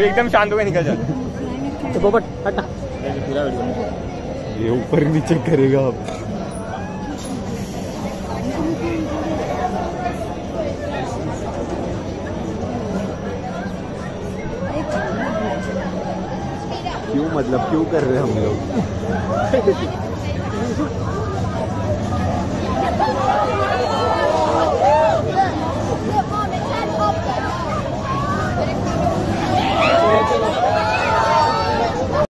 एकदम शांत होकर निकल जाते तो हटा। ये ऊपर नीचे करेगा अब। क्यों मतलब क्यों कर रहे हैं हम लोग? Thank you.